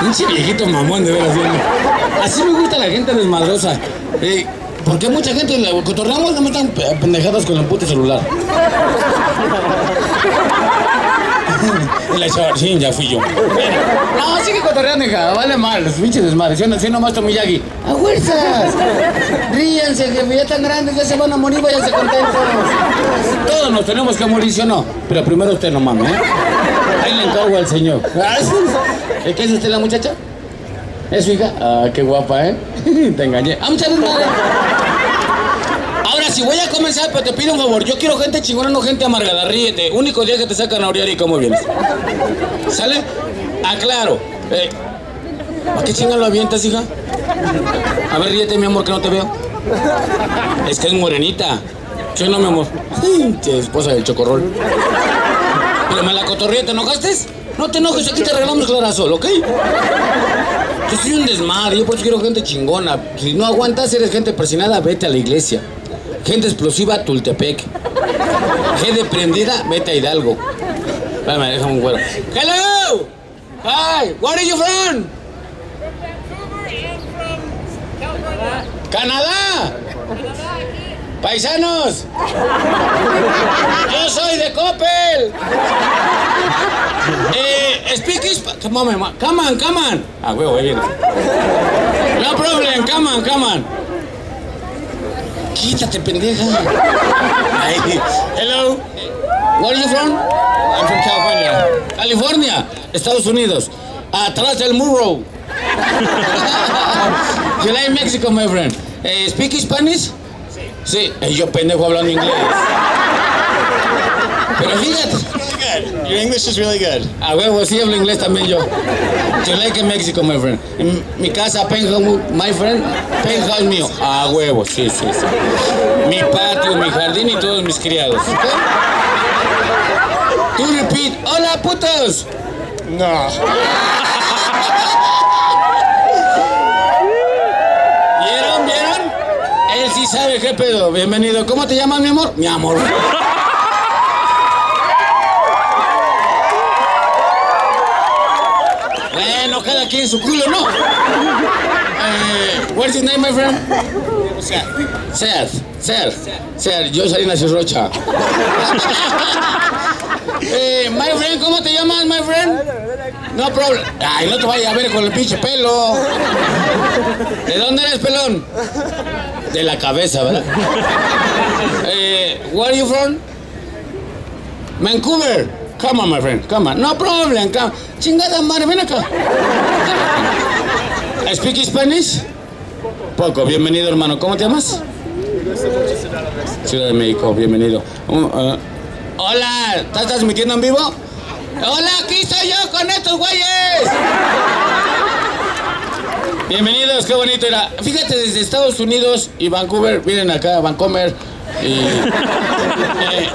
Pinche viejito mamón, de veras. ¿sí? Así me gusta la gente desmadrosa. Eh, porque mucha gente la cotorreamos no me están pe- pendejadas con el puto celular. Y la sí, ya fui yo. No, sigue cotorreando, hija, vale mal, los pinches desmadres. Yo no soy nomás Tomiyagi. ¡A fuerzas! Ríanse, jefe, ya están grandes, ya se van a morir, váyanse contentos. Todos nos tenemos que morir, ¿sí o no? Pero primero usted no mames, ¿eh? Ahí le encargo al señor. ¿Eh, ¿Qué es usted la muchacha? ¿Es su hija? Ah, qué guapa, ¿eh? Te engañé. ¡Ah, muchas gracias! Ahora, si voy a comenzar, pero te pido un favor. Yo quiero gente chingona, no gente amargada. Ríete. Único día que te sacan a orear y cómo vienes. ¿Sale? Aclaro. Eh, ¿A qué chinga lo avientas, hija? A ver, ríete, mi amor, que no te veo. Es que es morenita. ¿Sí no, mi amor? Sí, esposa del chocorrol. Pero me la cotorría, ¿te enojaste? No te enojes, aquí te regalamos clarasol, ¿ok? Yo soy un desmadre, yo por eso quiero gente chingona. Si no aguantas, eres gente presionada, vete a la iglesia. Gente explosiva, Tultepec. Gente prendida, vete a Hidalgo. Espérame, déjame un güero. Hello! Hi, where are you from? Canadá. Paisanos. Yo soy de Coppel. Eh, speak Sp- Come on, come on, come on. Ah, huevo, ahí. No problem, come on, come on. Quítate, pendeja. Hello. Where are you from? I'm from California. California, Estados Unidos. Atrás del muro. you like Mexico, my friend? Eh, speak Spanish? Sí. Yo pendejo hablando inglés. Pero fíjate. Good. Your English is really good. A huevo, sí hablo inglés también yo. You like in Mexico, my friend. En mi casa, penthouse, my friend, penthouse mío. A huevo, sí, sí, sí. Mi patio, mi jardín y todos mis criados. ¿ok? Tú repeat, hola putos. No. ¿Vieron, vieron? Él sí sabe qué pedo. Bienvenido. ¿Cómo te llamas, mi amor? Mi amor. Bueno, cada quien su culo, ¿no? Eh, what's your name, my friend? Seth. Seth. Seth. Seth. Yo soy Ignacio Rocha. eh, my friend, ¿cómo te llamas? No problem. Ay, no te vayas a ver con el pinche pelo. ¿De dónde eres, pelón? De la cabeza, ¿verdad? Eh, where are you from? Vancouver. Come on, my friend. Come on. No problem. Come. Chingada madre, ven acá. Speak Spanish? Poco. Bienvenido, hermano. ¿Cómo te llamas? Ciudad de México. Bienvenido. Uh, uh, hola. ¿Estás transmitiendo en vivo? Hola, aquí estoy yo con estos güeyes. Bienvenidos, qué bonito era. Fíjate, desde Estados Unidos y Vancouver vienen acá a Vancouver y eh,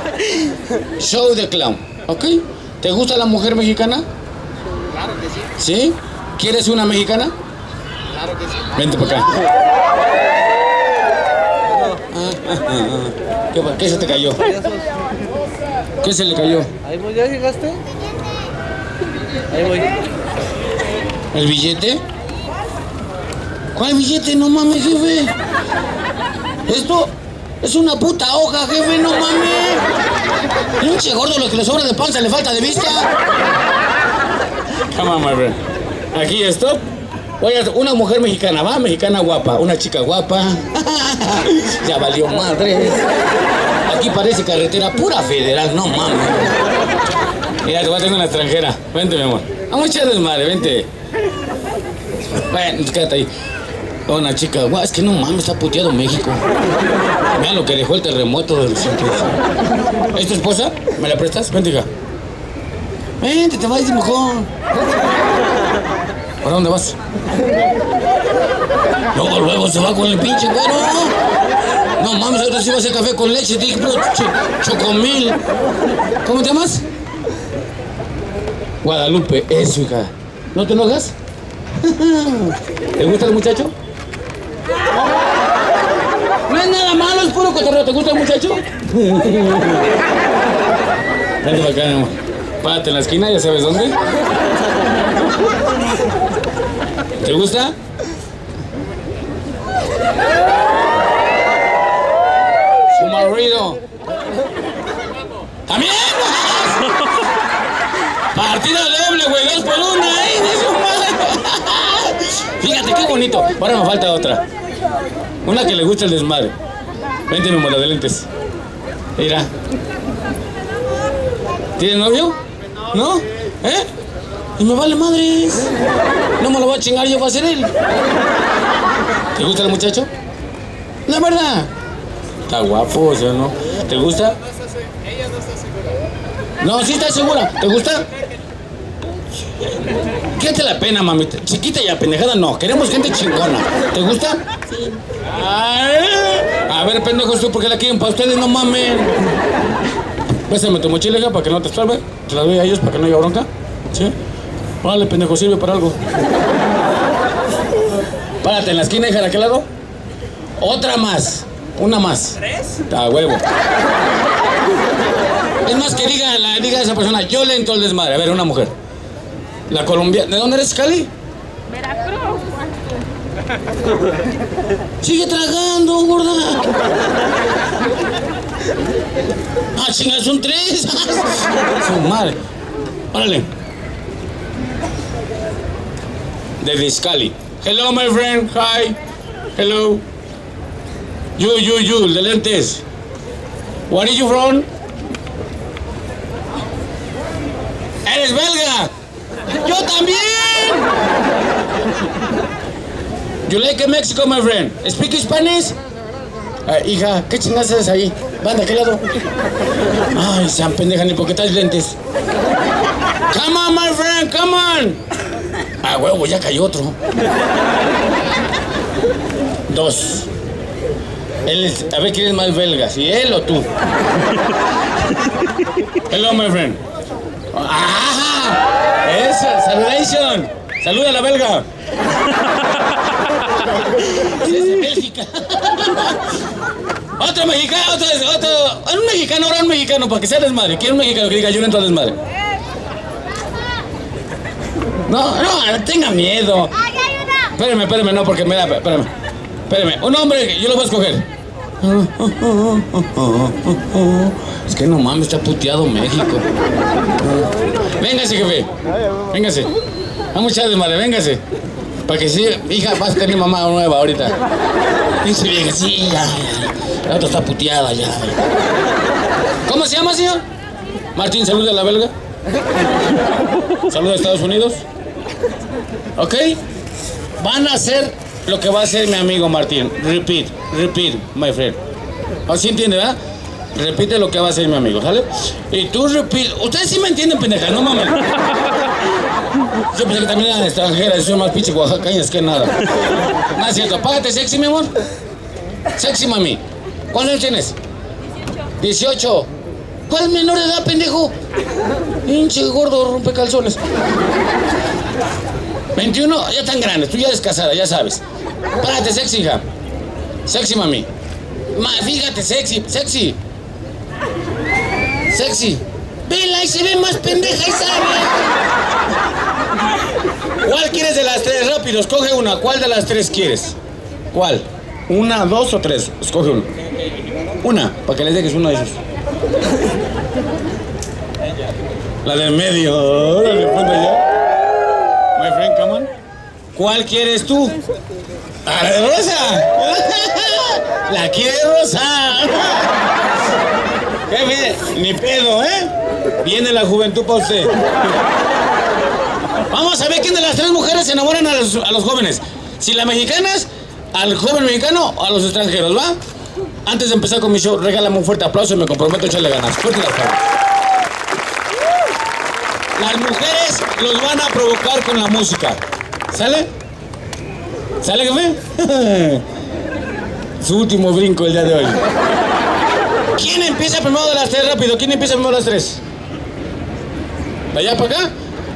show de clown, ¿ok? ¿Te gusta la mujer mexicana? Claro que sí. ¿Sí? ¿Quieres una mexicana? Claro que sí. Vente para acá. Ah, ah, ah. ¿Qué, qué se te cayó? ¿Qué se le cayó? Voy, ¿ya llegaste? Ahí voy. ¿El billete? ¿Cuál billete? No mames, jefe. Esto es una puta hoja, jefe, no mames. Pinche gordo, lo que le sobra de panza le falta de vista. Come on, my. Aquí, stop. Voy a una mujer mexicana, va, mexicana guapa, una chica guapa. ya valió madre. Aquí parece carretera pura federal, no mames. Mira, te voy a tener una extranjera. Vente, mi amor. Vamos a echar desmadre, vente. Bueno, quédate ahí. Una chica, guau, es que no mames, está puteado México. Mira lo que dejó el terremoto del centro. ¿Es tu esposa? ¿Me la prestas? Vente, hija. Vente, te vas de mejor. ¿Para dónde vas? Luego, luego se va con el pinche güero. No mames, ahorita sí va a hacer café con leche, te dije, chocomil. ¿Cómo te llamas? Guadalupe, eso, hija. ¿No te enojas? ¿Te gusta el muchacho? No es nada malo, es puro cotorreo. ¿Te gusta el muchacho? Vente para acá. Párate en la esquina, ya sabes dónde. ¿Te gusta? Su marido. ¿También? Partida doble, güey, dos por una, ¿eh? Fíjate qué bonito. Ahora me falta otra. Una que le gusta el desmadre. Vente, mi de lentes. Mira. ¿Tienes novio? ¿No? ¿Eh? Y me vale madres. No me lo voy a chingar yo, va a ser él. ¿Te gusta el muchacho? La verdad. Está guapo, o sea, ¿no? ¿Te gusta? No, sí está segura. ¿Te gusta? Quédate la pena, mamita. Chiquita y apendejada no. Queremos gente chingona. ¿Te gusta? Sí. A ver, pendejos, tú, ¿por qué la quieren para ustedes? No mamen. Pésame tu mochila, hija, para que no te estorbe. Te la doy a ellos para que no haya bronca. ¿Sí? Vale, pendejo, sirve para algo. Párate en la esquina, hija, ¿de aquel lado? Otra más. Una más. ¿Tres? A huevo. Es más que diga, la, diga esa persona, yo le entro el desmadre. A ver, una mujer. La colombiana. ¿De dónde eres, Cali? Veracruz. Sigue tragando, gorda. Ah, chinga, son tres. Su madre. Órale. De Discali. Hello, my friend. Hi. Hello. You, you, you, de lentes. Where are you from? ¿Eres belga? ¡Yo también! You like Mexico, my friend? Speak Spanish? Ah, hija, ¿qué chingas haces ahí? Van de aquel lado. Ay, sean pendeja, ni porque traes lentes. Come on, my friend, come on. Ah, huevo, ya cayó otro. Dos. Él es- a ver quién es más belga, si él o tú. Hello, my friend. ¡Ah! Eso, saludation. Saluda a la belga. Es de Bélgica. Otro mexicano, otro, otro, un mexicano, ahora un mexicano, para que sea desmadre. ¿Quién es un mexicano que diga yo no entro a desmadre? No, no, tenga miedo. Espérame, espérame, no, porque mira, espérame. Espérame, un hombre, yo lo voy a escoger. Es que no mames, está puteado México. Véngase, jefe. Véngase. Vamos de madre, véngase. Para que sí, hija, vas a tener mamá nueva ahorita. Dice bien, sí, ya. La otra está puteada ya. ¿Cómo se llama, señor? Martín, saluda a la belga. Saluda a Estados Unidos. ¿Ok? Van a hacer lo que va a hacer mi amigo Martín. Repeat, repeat, my friend. ¿Así entiende, verdad? Repite lo que va a hacer mi amigo, ¿sale? Y tú repeat. Ustedes sí me entienden, pendejas, no mames. Yo pensé que también eran extranjeras, soy más pinche oaxacañas que nada. No es cierto. Págate sexy, mi amor. Sexy, mami. ¿Cuántos tienes? 18. ¿Cuál menor de edad, pendejo? Pinche gordo rompecalzones. 21, ya tan grandes, tú ya eres casada, ya sabes. Párate, sexy, hija. Sexy, mami. Ma, fíjate, sexy, sexy. Sexy. Vela y se ve más pendeja y sabe. ¿Cuál quieres de las tres? Rápido, escoge una. ¿Cuál de las tres quieres? ¿Cuál? ¿Una, dos o tres? Escoge una. Una, para que les dejes uno de esos. La del medio. Allá. My friend, come on. ¿Cuál quieres tú? ¡A la de rosa! ¡La quiere rosa! Jefe, ni pedo, ¿eh? Viene la juventud para usted. Vamos a ver quién de las tres mujeres enamoran a los, a los jóvenes. Si las mexicanas, al joven mexicano o a los extranjeros, ¿va? Antes de empezar con mi show, regálame un fuerte aplauso y me comprometo a echarle ganas. Fuerte aplauso. Las mujeres los van a provocar con la música. ¿Sale? ¿Sale, jefe? Su último brinco el día de hoy. ¿Quién empieza primero de las tres rápido? ¿Quién empieza primero de las tres? ¿De allá para acá?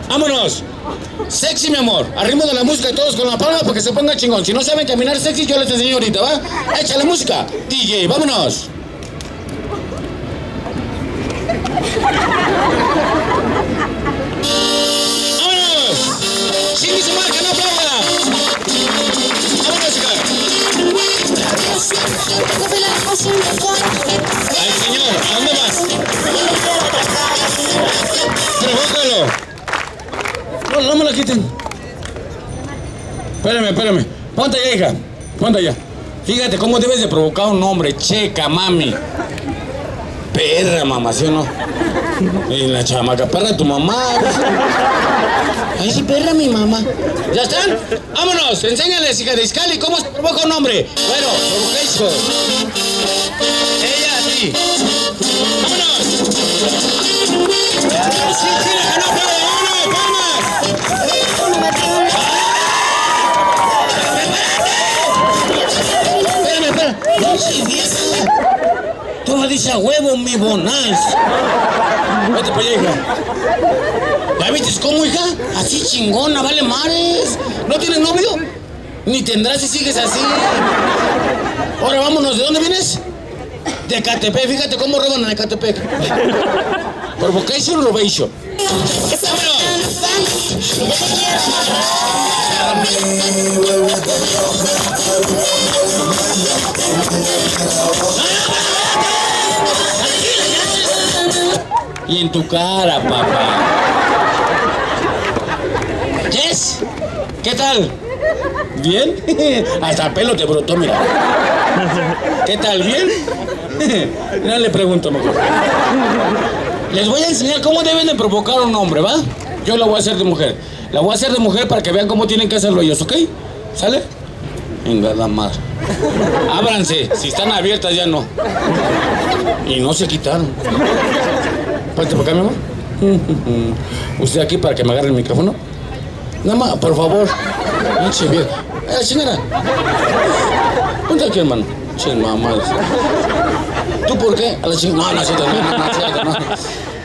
¡Vámonos! Sexy, mi amor. Arrimo de la música todos con la palma para que se ponga chingón. Si no saben caminar sexy, yo les enseño ahorita, ¿va? Échale música. DJ, vámonos. ¡Vámonos! Señor. No, quiten. Espérame, espérame. Ponte allá, hija. Ponte allá. Fíjate cómo debes de provocar un hombre. Checa, mami. Perra, mamá, ¿sí o no? Y la chamaca, perra tu mamá. Ay, sí, perra mi mamá. ¿Ya están? Vámonos, enséñales, hija de Iscali, cómo se provoca un hombre. Bueno, provocation. Ella, a ti. ¡Vámonos! ¡Sí, sí! Espérame, espérame. Sí, dices a huevo, mi bonaz. Vete para allá, hija. ¿Ya viste cómo, hija? Así chingona, vale mares. ¿No tienes novio? Ni tendrás si sigues así. Ahora vámonos, ¿de dónde vienes? De Catepec, fíjate cómo roban en Catepec. Provocation, robation. ¡Vámonos! Y en tu cara, papá. Jess, ¿qué tal? ¿Bien? Hasta pelo te brotó, mira. ¿Qué tal? ¿Bien? No le pregunto mejor. Les voy a enseñar cómo deben de provocar a un hombre, ¿va? Yo la voy a hacer de mujer. La voy a hacer de mujer para que vean cómo tienen que hacerlo ellos, ¿ok? ¿Sale? Venga, la madre. Ábranse, si están abiertas ya no. Y no se quitaron. Acá, mi amor. Usted aquí para que me agarre el micrófono. Nada más, por favor. Pinche vieja. Eh, señora. Ponte aquí, hermano. Che, mamá. ¿Tú por qué? A la chingada. No, no, no, no, no.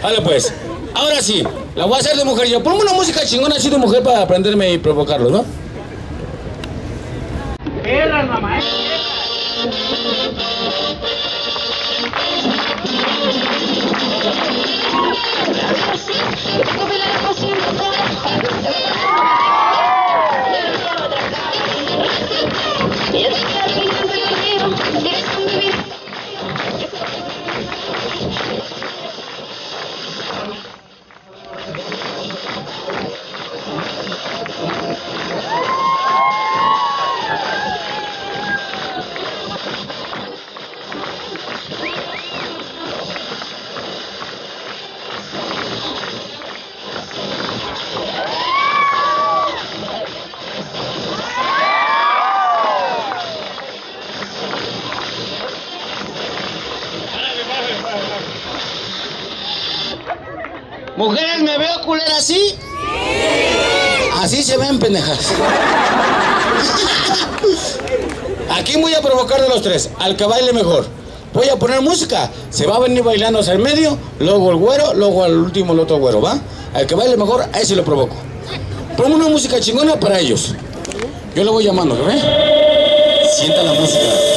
Vale, pues. Ahora sí, la voy a hacer de mujer yo. Ponme una música chingona así de mujer para aprenderme y provocarlos, ¿no? ¿Mujeres me veo culera así? Así se ven pendejas. Aquí voy a provocar de los tres, al que baile mejor. Voy a poner música, se va a venir bailando hacia el medio, luego el güero, luego al último el otro güero, ¿va? Al que baile mejor, a ese lo provoco. Pongo una música chingona para ellos. Yo lo voy llamando, ¿ve? Sienta la música.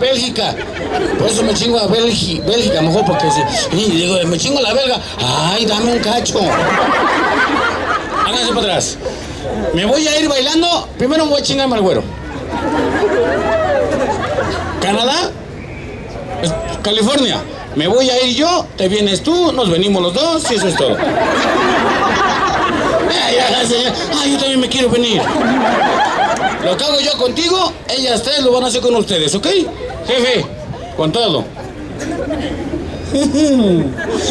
Bélgica. Por eso me chingo a Bélgi- Bélgica, mejor porque si, y digo, me chingo a la belga. Ay, dame un cacho. Háganse para atrás. Me voy a ir bailando. Primero me voy a chingarme al güero. Canadá, California. Me voy a ir yo, te vienes tú, nos venimos los dos y eso es todo. Ay, yo también me quiero venir. Lo que hago yo contigo, ellas tres lo van a hacer con ustedes, ¿ok? Jefe, con todo.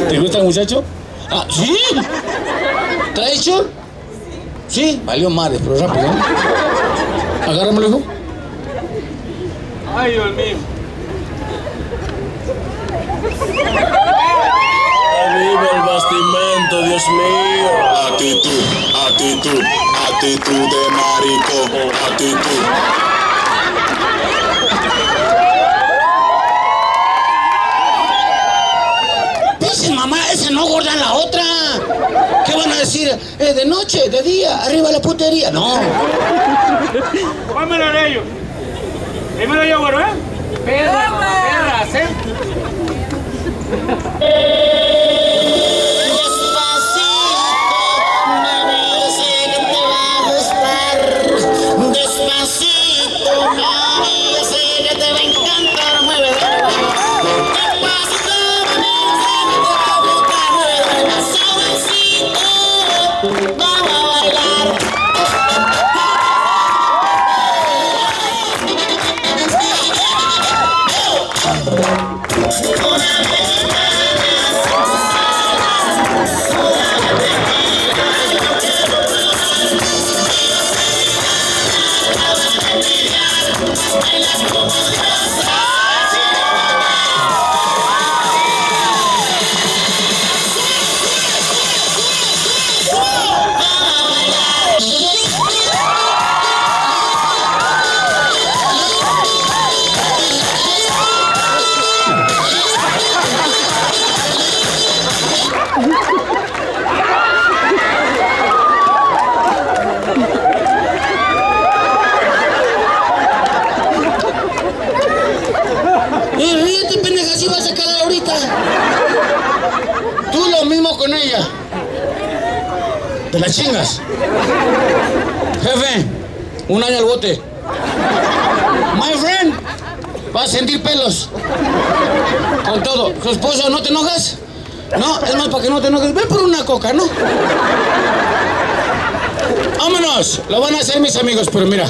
¿Te gusta el muchacho? Ah, ¿sí? ¿Trae short? Sí, valió madre, pero rápido. ¿no? Agárramelo, hijo. Ay, Dios mío. Viva el bastimento, Dios mío. Actitud, actitud, actitud de marico, actitud. Dice no gorda la otra. ¿Qué van a decir? Eh, de noche, de día, arriba la putería. No. Pónmelo en ellos. Dímelo yo, bueno, ¿eh? Perras, perras, ¿eh? Jefe, un año al bote. My friend, vas a sentir pelos. Con todo. ¿Su esposo no te enojas? No, es más para que no te enojes. Ven por una coca, ¿no? Vámonos. Lo van a hacer mis amigos, pero mira.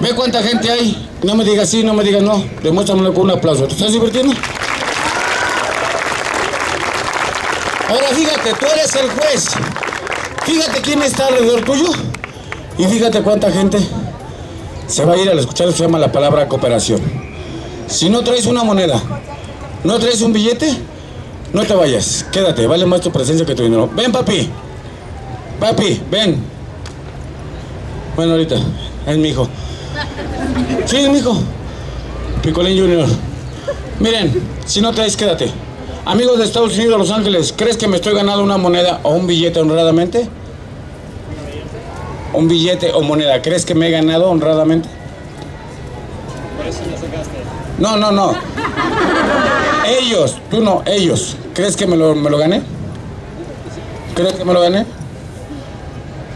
Ve cuánta gente hay. No me digas sí, no me digas no. Demuéstramelo con un aplauso. ¿Te estás divirtiendo? Ahora fíjate, tú eres el juez. Fíjate quién está alrededor tuyo. Y fíjate cuánta gente se va a ir al escuchar. Se llama la palabra cooperación. Si no traes una moneda, no traes un billete, no te vayas. Quédate, vale más tu presencia que tu dinero. Ven, papi. Papi, ven. Bueno, ahorita, es mi hijo. Sí, es mi hijo. Picolín Junior. Miren, si no traes, quédate. Amigos de Estados Unidos, Los Ángeles, ¿crees que me estoy ganando una moneda o un billete honradamente? Un billete o moneda, ¿crees que me he ganado honradamente? No, no, no. Ellos, tú no, ellos. ¿Crees que me lo, me lo gané? ¿Crees que me lo gané?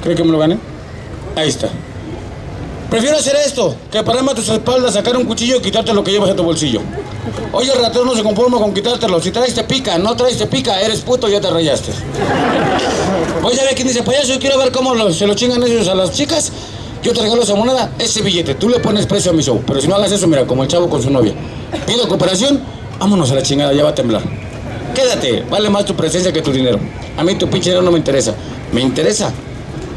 ¿Crees que me lo gané? Ahí está. Prefiero hacer esto que pararme a tus espaldas, sacar un cuchillo y quitarte lo que llevas en tu bolsillo. Oye, el ratón no se conforma con quitártelo. Si traes te pica, no traes te pica, eres puto, ya te rayaste. Oye, a ver quién dice, payaso, yo quiero ver cómo lo- se lo chingan ellos a las chicas. Yo te regalo esa moneda, ese billete. Tú le pones precio a mi show. Pero si no hagas eso, mira, como el chavo con su novia. Pido cooperación, vámonos a la chingada, ya va a temblar. Quédate, vale más tu presencia que tu dinero. A mí tu pinche dinero no me interesa. Me interesa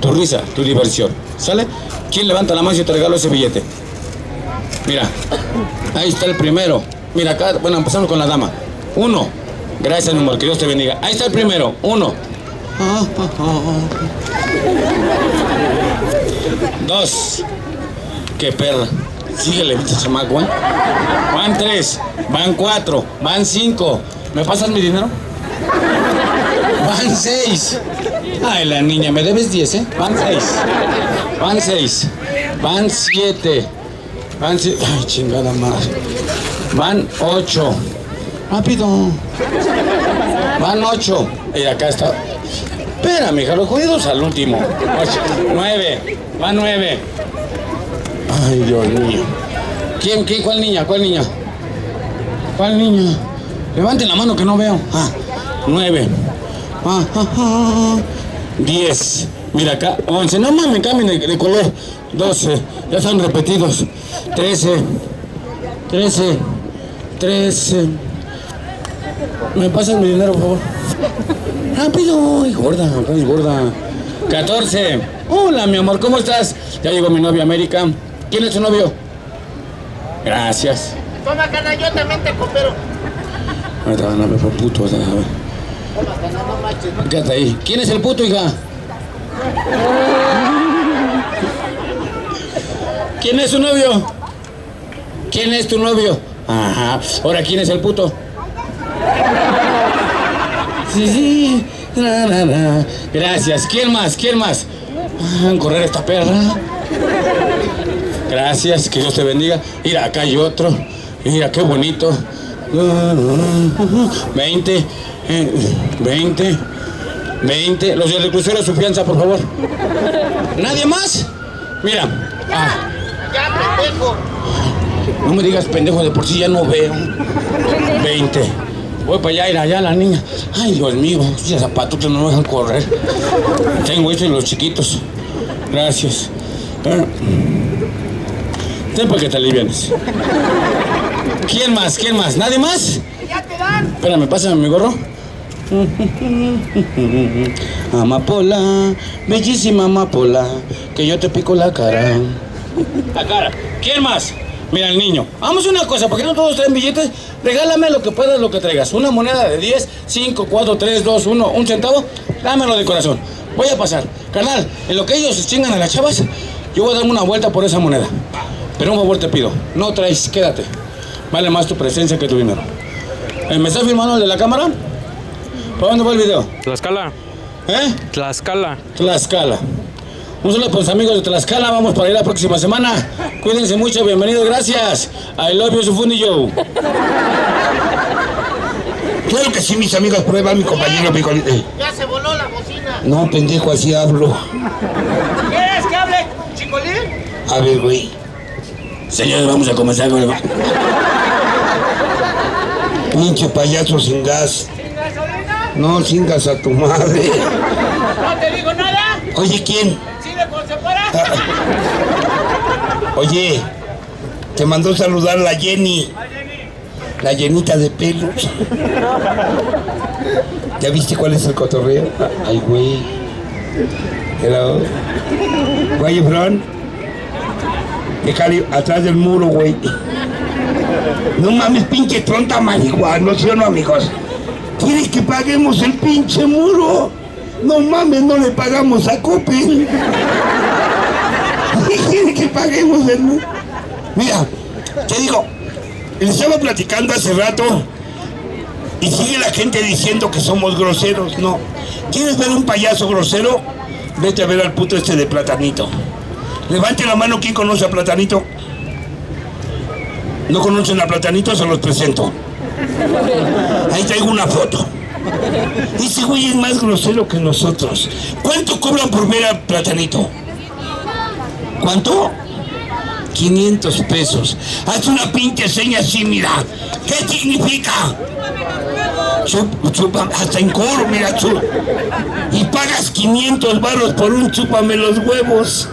tu risa, tu diversión. ¿Sale? ¿Quién levanta la mano y te regalo ese billete? Mira, ahí está el primero. Mira acá, bueno, empezamos con la dama. Uno. Gracias, mi amor, que Dios te bendiga. Ahí está el primero. Uno. Dos. Qué perra. Síguele, pinche chamaco, ¿eh? Van tres. Van cuatro. Van cinco. ¿Me pasas mi dinero? Van seis. Ay, la niña, me debes diez, ¿eh? Van seis. Van seis. Van siete. Van siete. Ay, chingada madre. Van ocho. Rápido. Van ocho. Y acá está. Espera, mija, los jodidos al último. Ocho. Nueve. Van nueve. Ay, Dios mío. ¿Quién, quién, cuál niña, cuál niña? ¿Cuál niña? Levanten la mano que no veo. Ah, nueve. Ah, ah, ah. Diez. Mira acá, once. No mames, cambien de, de color. 12, ya están repetidos. 13, 13, 13. ¿Me pasan mi dinero, por favor? Rápido, ay, gorda, ay, gorda. 14. Hola, mi amor, ¿cómo estás? Ya llegó mi novia América. ¿Quién es tu novio? Gracias. Toma, cana, yo también te coopero. Ahorita van a ver por puto. a ver. Ahí. ¿Quién es el puto, hija? ¿Quién es su novio? ¿Quién es tu novio? Ajá. Ahora, ¿quién es el puto? Sí, sí. Gracias. ¿Quién más? ¿Quién más? Ah, correr esta perra. Gracias. Que Dios te bendiga. Mira, acá hay otro. Mira, qué bonito. 20. eh, 20. 20. Los del crucero, su fianza, por favor. ¿Nadie más? Mira. Ah, Ya, pendejo. no me digas pendejo, de por sí ya no veo. 20. Voy para allá, ir allá la niña. Ay, Dios mío, esos zapatos no me dejan correr. Tengo eso en los chiquitos. Gracias. Ah. Ten para que te alivienes. ¿Quién más? ¿Quién más? ¿Nadie más? Ya te dan. Espérame, pásame mi gorro. Amapola, bellísima amapola, que yo te pico la cara. La cara. ¿Quién más? Mira el niño. Vamos a una cosa, porque no todos traen billetes. Regálame lo que puedas, lo que traigas. Una moneda de 10, 5, 4, 3, 2, 1, un centavo. Dámelo de corazón. Voy a pasar. Carnal, en lo que ellos chingan a las chavas, yo voy a darme una vuelta por esa moneda. Pero un favor te pido. No traes, quédate. Vale más tu presencia que tu dinero. Eh, ¿Me está filmando el de la cámara? ¿Para dónde va el video? Tlaxcala. ¿Eh? Tlaxcala. Tlaxcala. Un saludo para los amigos de Tlaxcala. Vamos para ir la próxima semana. Cuídense mucho. Bienvenidos. Gracias. I love you, Sufundi Joe. Claro que sí, mis amigos, prueba mi compañero Picolín. Eh, Ya se voló la bocina. No, pendejo, así hablo. ¿Quieres que hable, chicolín? A ver, güey. Señores, vamos a comenzar con el... Pinche payaso sin gas. ¿Sin gasolina? No, sin gas a tu madre. No te digo nada. Oye, ¿quién? ¿Sirve con separa? Oye, te mandó saludar la Jenny. La llenita de pelos. ¿Ya viste cuál es el cotorreo? Ay, güey. Hello. Güey, Fran. Déjale atrás del muro, güey. No mames, pinche tronta marihuana, ¿sí o no, amigos? ¿Quieres que paguemos el pinche muro? No mames, no le pagamos a Coppel. ¿Quiere que paguemos el muro? Mira, te digo, les estaba platicando hace rato y sigue la gente diciendo que somos groseros. No. ¿Quieres ver un payaso grosero? Vete a ver al puto este de Platanito. Levante la mano quien conoce a Platanito. ¿No conocen a Platanito? Se los presento. Ahí traigo una foto. Ese güey es más grosero que nosotros. ¿Cuánto cobran por ver a Platanito? ¿Cuánto? 500 pesos. Haz una pinche seña así, mira. ¿Qué significa? Chup- chupa- hasta en coro, mira, chu. Y pagas 500 baros por un chúpame los huevos.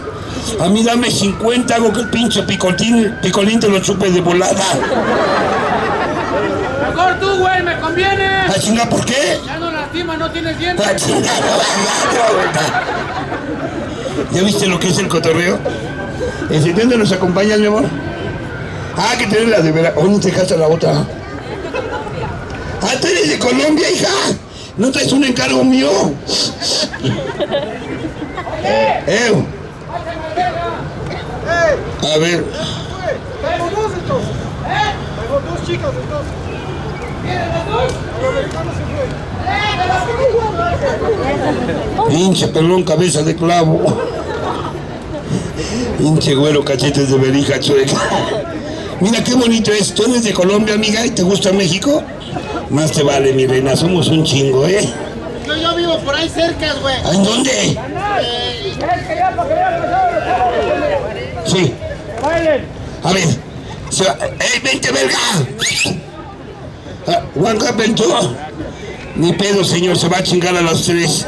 A mí dame 50, hago que el pinche picolín, picolín te lo chupe de volada. Mejor tú, güey, me conviene. ¿A chinga por qué? Ya no lastima, no tienes dientes. ¡A chinga! ¿Ya viste lo que es el cotorreo? ¿En dónde nos acompañas, mi amor? Ah, que tienes la de veras. ¿Dónde te dejaste la otra? Ah, tú eres de Colombia, hija. ¿No traes un encargo mío? Eh. A ver. Traigo dos entonces. ¿Eh? Traigo dos chicas entonces. ¿Quieren las dos? Los americanos se fue. Pinche pelón, cabeza de clavo. Pinche güero, cachetes de verija chueca. Mira qué bonito es. ¿Tú eres de Colombia, amiga? ¿Y te gusta México? Más te vale, mi reina. Somos un chingo, ¿eh? Yo, yo vivo por ahí cerca, güey. ¿En dónde? Sí. A ver. Se va- ¡Ey, vente, verga! Ah, happened to? Ni pedo, señor. Se va a chingar a los tres.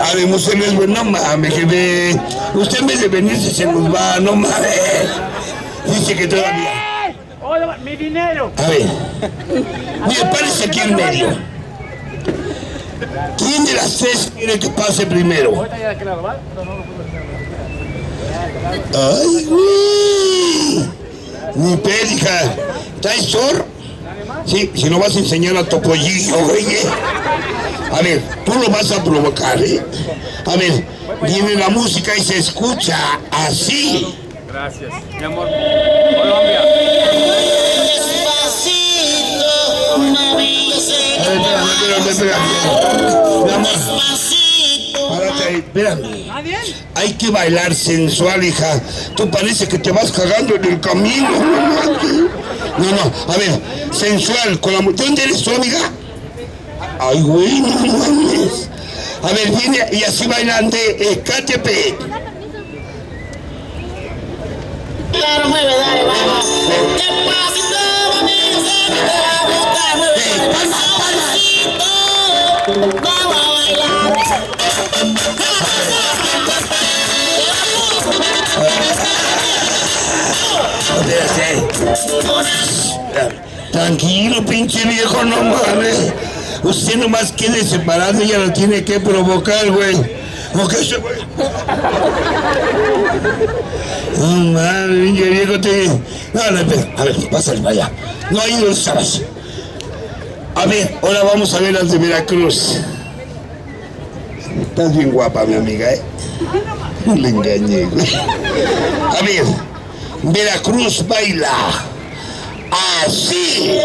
A ver, usted no es bueno, no mames, jefe. Usted en vez de venirse se nos va, no mames. Dice que todavía. ¡Eh! Hola, mi dinero. A ver. Mire, párese aquí en medio. ¿Quién de las tres quiere que pase primero? Ahorita ya de aquel lado, ¿va? Ay, güey. Ni. ¿Traes sor? Sí, si no vas a enseñar a Topollillo, güey. eh. A ver, tú lo vas a provocar, ¿eh? A ver, viene la música y se escucha así. Gracias. Mi amor. Colombia. Despacito, mami, yo sé. Mi amor, Despacito, párate ahí, espérame. Hay que bailar sensual, hija. Tú parece que te vas cagando en el camino. No, no, a ver, sensual, con la mu- ¿De dónde eres tu amiga? Ay, güey, no mames. A ver, viene y así bailan de Ecatepec. claro, mueve, dale, vamos. Despacito, vamos. Tranquilo, pinche viejo, no mames. Usted nomás quede separado ya lo tiene que provocar, güey. ¿O qué se? No mames, pinche viejo, te. No, no. A ver, pásale, vaya. No, ahí no estabas. A ver, ahora vamos a ver las de Veracruz. Estás bien guapa, mi amiga, ¿eh? Le engañé, güey. A ver, Veracruz baila así.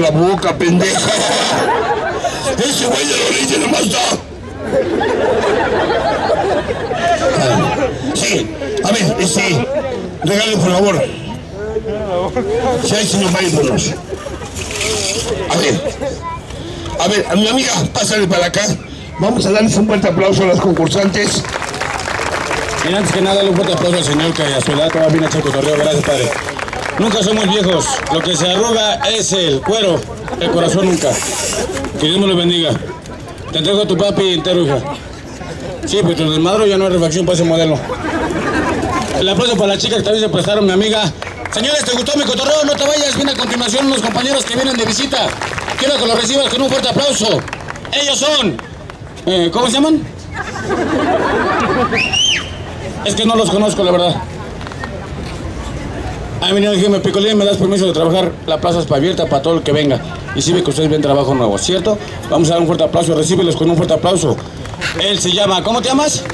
La boca, pendeja. Ese güey de la orilla nomás está. Sí, a ver, este, regale por favor. Si hay sin vámonos. A ver, a ver, a mi amiga, pásale para acá. Vamos a darles un fuerte aplauso a las concursantes. Y antes que nada, un fuerte aplauso al señor que a su edad todavía viene a echar cotorreo. Gracias, padre. Nunca somos viejos. Lo que se arruga es el cuero, el corazón nunca. Que Dios me lo bendiga. Te entrego a tu papi entero, hija. Sí, pues tu desmadro ya no hay refacción para ese modelo. El aplauso para las chicas que también se prestaron, mi amiga. Señores, ¿te gustó mi cotorreo? No te vayas. Viene a continuación unos compañeros que vienen de visita. Quiero que los recibas con un fuerte aplauso. Ellos son... eh, ¿Cómo se llaman? Es que no los conozco, la verdad. Ay, mi niño, me picolín, me das permiso de trabajar. La plaza está abierta para todo el que venga. Y sí ve que ustedes ven trabajo nuevo, ¿cierto? Vamos a dar un fuerte aplauso, recíbelos con un fuerte aplauso. Él se llama, ¿cómo te llamas?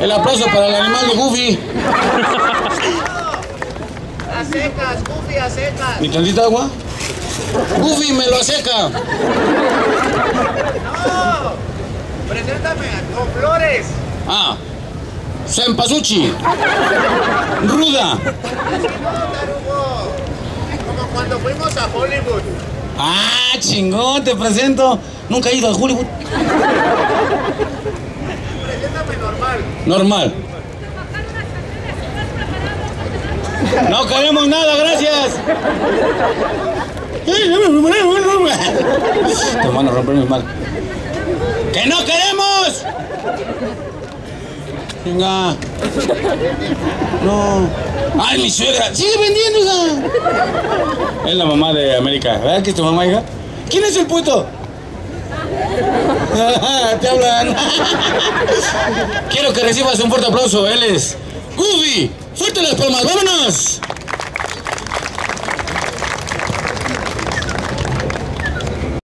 El aplauso para el animal de Goofy. A secas, Goofy, a secas. ¿Y tantita agua? Goofy me lo aseca. Preséntame con flores. Ah, Sempasuchi. Ruda. Como cuando fuimos a Hollywood. Ah, chingón, te presento. Nunca he ido a Hollywood. Preséntame normal. Normal. No queremos nada, gracias. Te van a romper mi mal. ¡Que no queremos! Venga. No. ¡Ay, mi suegra! ¡Sigue vendiendo, hija! Es la mamá de América. ¿Verdad que es tu mamá, hija? ¿Quién es el puto? Te hablan. Quiero que recibas un fuerte aplauso. Él es Goofy. Fuerte las palmas, vámonos.